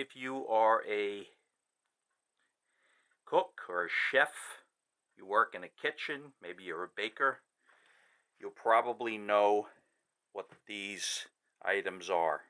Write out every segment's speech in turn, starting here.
if you are a cook or a chef, you work in a kitchen, maybe you're a baker, you'll probably know what these items are.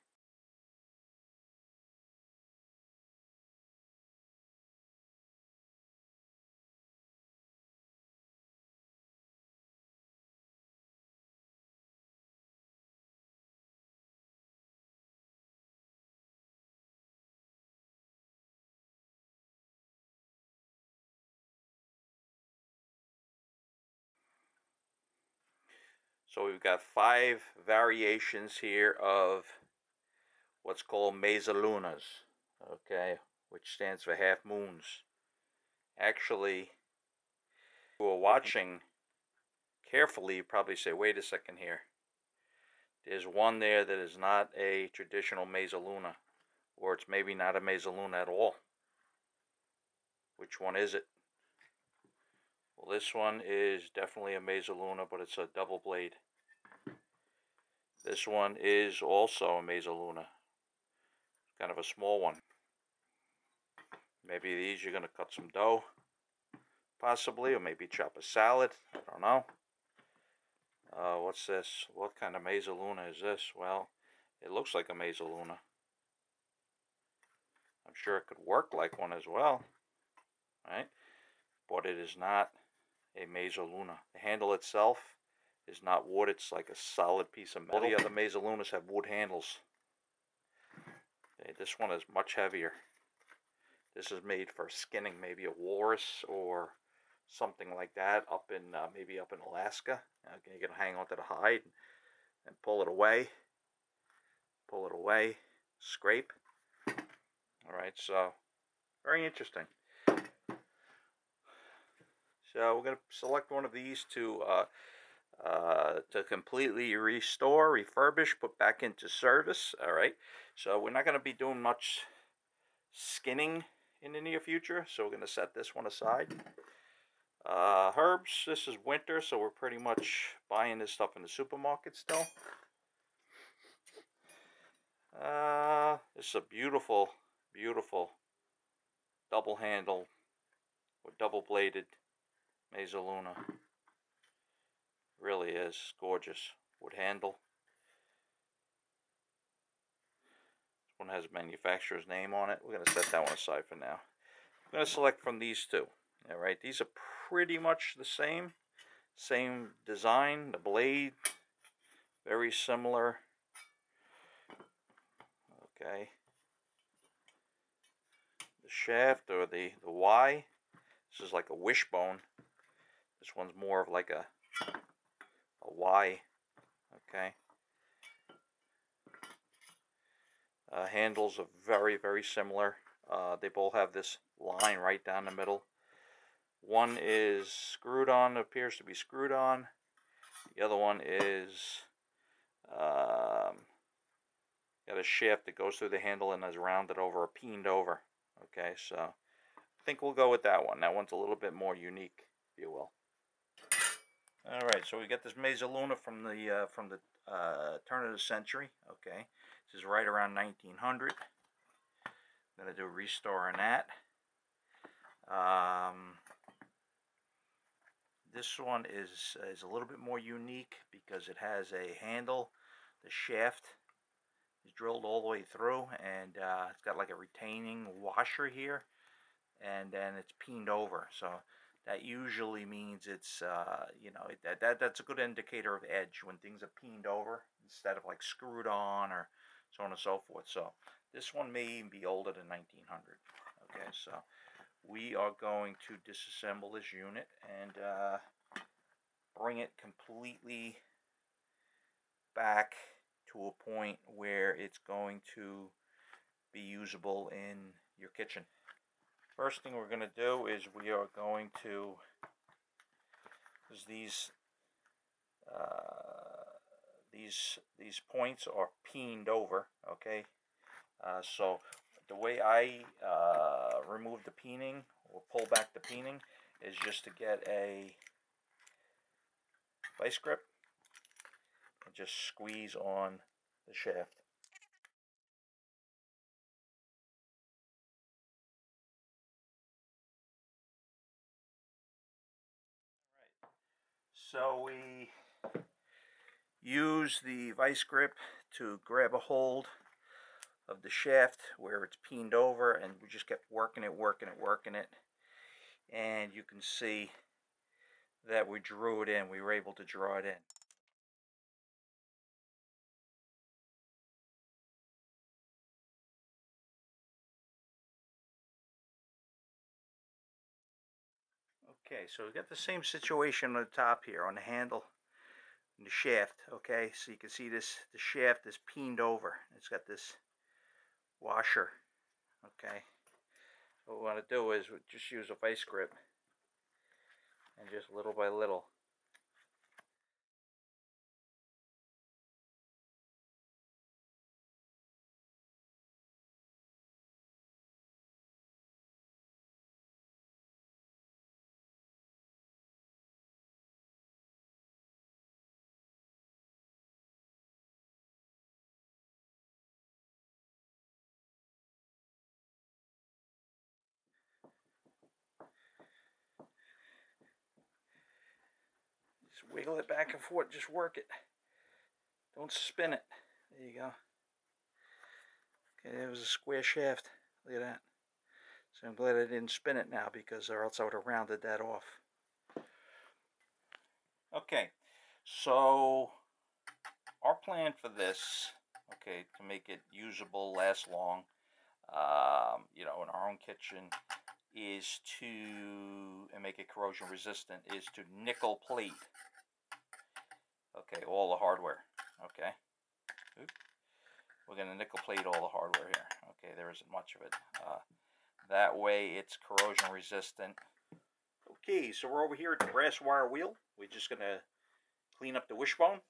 So we've got five variations here of what's called mezzalunas, okay, which stands for half moons. Actually, if you were watching carefully, you probably say, wait a second here. There's one there that is not a traditional mezzaluna, or it's maybe not a mezzaluna at all. Which one is it? Well, this one is definitely a Mezzaluna, but it's a double blade. This one is also a Mezzaluna. Kind of a small one. Maybe these you're going to cut some dough, possibly, or maybe chop a salad. I don't know. Uh, what's this? What kind of Mezzaluna is this? Well, it looks like a Mezzaluna. I'm sure it could work like one as well, right? But it is not a Mezzaluna. The handle itself is not wood, it's like a solid piece of metal. All the other Mezzalunas have wood handles. Okay, this one is much heavier. This is made for skinning maybe a walrus or something like that up in uh, maybe up in Alaska. Okay, you can hang onto the hide and pull it away. Pull it away, scrape. All right, so very interesting. So we're going to select one of these to uh, uh, to completely restore, refurbish, put back into service. All right. So we're not going to be doing much skinning in the near future. So we're going to set this one aside. Uh, herbs, this is winter, so we're pretty much buying this stuff in the supermarket still. Uh, this is a beautiful, beautiful double handle or double bladed Mezzaluna. Really is gorgeous. Wood handle. This one has a manufacturer's name on it. We're going to set that one aside for now. I'm going to select from these two. Alright, these are pretty much the same. Same design, the blade, very similar. Okay. The shaft or the, the Y, this is like a wishbone. This one's more of like a, a Y, okay? Uh, handles are very, very similar. Uh, they both have this line right down the middle. One is screwed on, appears to be screwed on. The other one is um, got a shaft that goes through the handle and is rounded over or peened over. Okay, so I think we'll go with that one. That one's a little bit more unique, if you will. All right, so we got this Mezzaluna from the uh, from the uh, turn of the century. Okay, this is right around 1900. I'm gonna do a restore on that. Um, this one is is a little bit more unique because it has a handle. The shaft is drilled all the way through, and uh, it's got like a retaining washer here, and then it's peened over. So that usually means it's uh, you know that, that that's a good indicator of edge when things are peened over instead of like screwed on or so on and so forth. So this one may even be older than 1900 okay. So we are going to disassemble this unit and uh, bring it completely back to a point where it's going to be usable in your kitchen First thing we're going to do is we are going to, is these, uh, these, these points are peened over, okay? Uh, so the way I uh, remove the peening or pull back the peening is just to get a vice grip and just squeeze on the shaft. So we use the vice grip to grab a hold of the shaft where it's peened over and we just kept working it, working it, working it. And you can see that we drew it in. We were able to draw it in. Okay, so we've got the same situation on the top here on the handle and the shaft. Okay, so you can see this, the shaft is peened over. It's got this washer. Okay, what we want to do is just use a vice grip and just little by little Just wiggle it back and forth, just work it. Don't spin it. There you go. Okay, there was a square shaft. Look at that. So I'm glad I didn't spin it now because or else I would have rounded that off. Okay, so our plan for this, okay, to make it usable, last long, um, you know, in our own kitchen, is to, and make it corrosion resistant, is to nickel plate Okay, all the hardware. Okay. Oop. We're going to nickel plate all the hardware here. Okay, there isn't much of it. Uh, that way it's corrosion resistant. Okay, so we're over here at the brass wire wheel. We're just going to clean up the wishbone.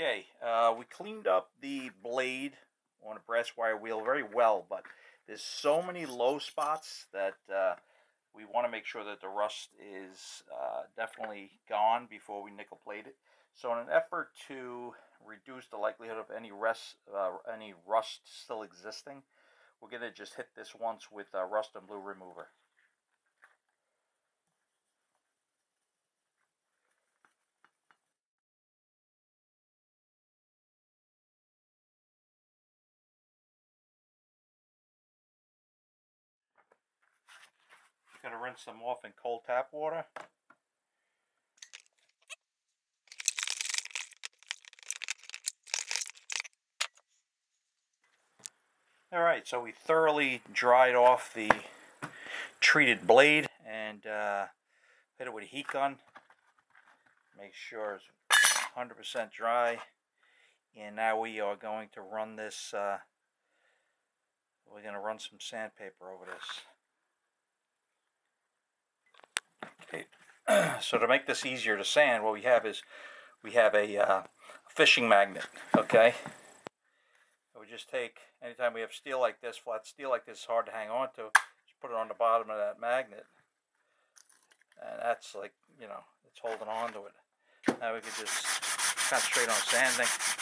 Okay, uh, we cleaned up the blade on a brass wire wheel very well, but there's so many low spots that uh, we want to make sure that the rust is uh, definitely gone before we nickel plate it. So in an effort to reduce the likelihood of any rust, uh, any rust still existing, we're going to just hit this once with a rust and blue remover. Going to rinse them off in cold tap water. Alright, so we thoroughly dried off the treated blade and uh, hit it with a heat gun. Make sure it's 100% dry. And now we are going to run this, uh, we're going to run some sandpaper over this. Okay. So to make this easier to sand, what we have is we have a uh, fishing magnet, okay? So we just take, anytime we have steel like this, flat steel like this, hard to hang on to, just put it on the bottom of that magnet. And that's like, you know, it's holding on to it. Now we can just concentrate on sanding.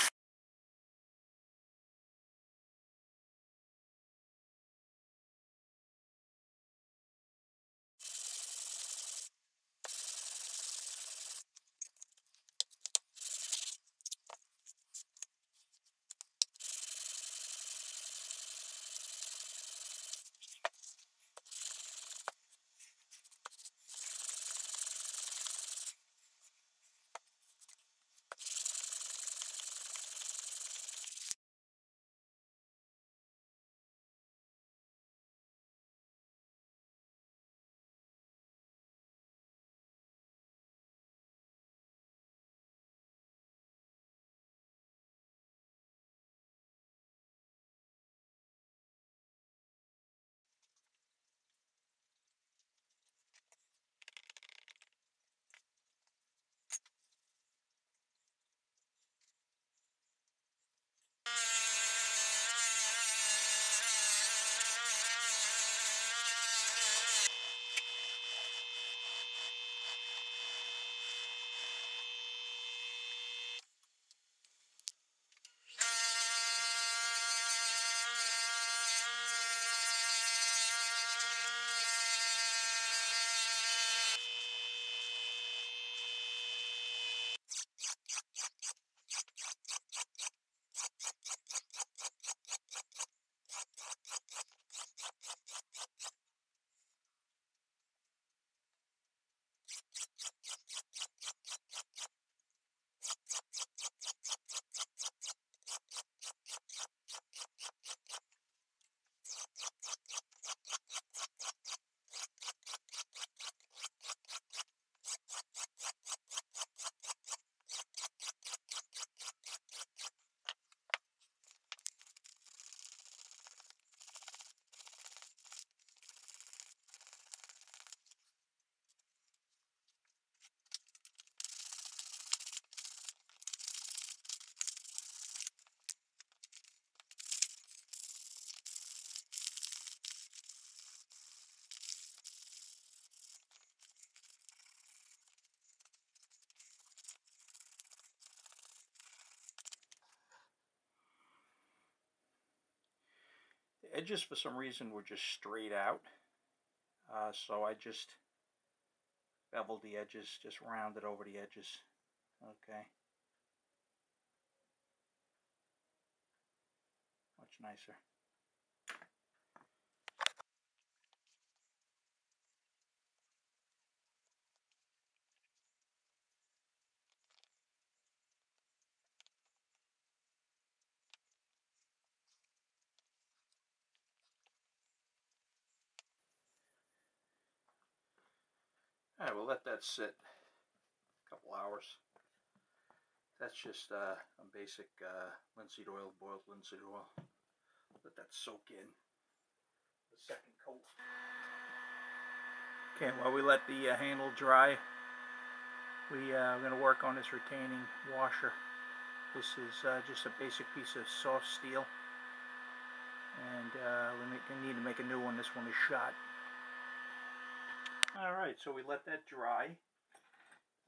Edges for some reason were just straight out. Uh, so I just beveled the edges, just rounded over the edges. Okay. Much nicer. Alright, we'll let that sit a couple hours. That's just uh, a basic uh, linseed oil, boiled linseed oil. Let that soak in. The second coat. Okay, while we let the uh, handle dry, we uh, are going to work on this retaining washer. This is uh, just a basic piece of soft steel. And uh, we make, need to make a new one. This one is shot. Alright, so we let that dry.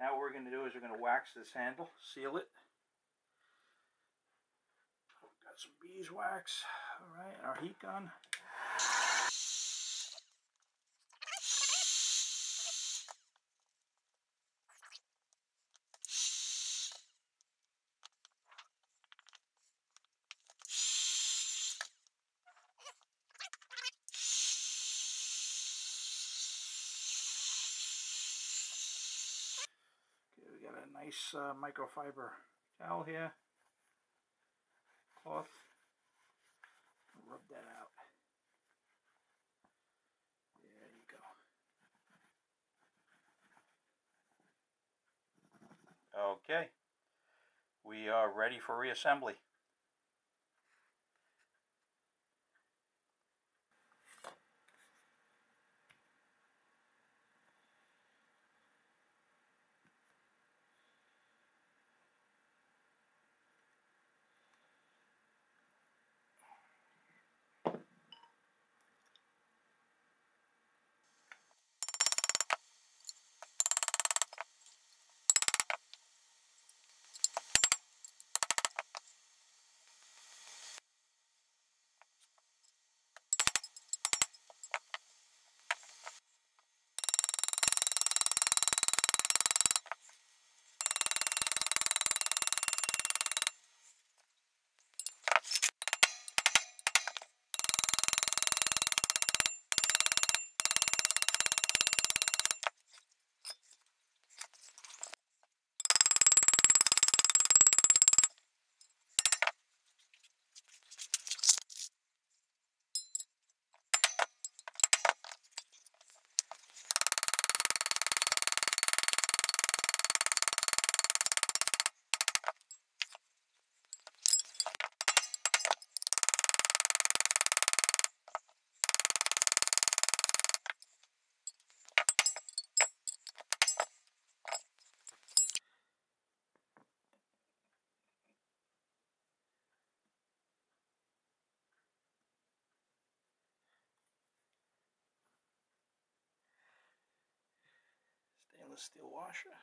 Now what we're going to do is we're going to wax this handle, seal it. Got some beeswax, alright, our heat gun. Nice uh, microfiber towel here, cloth, rub that out. There you go. Okay, we are ready for reassembly. Steel washer.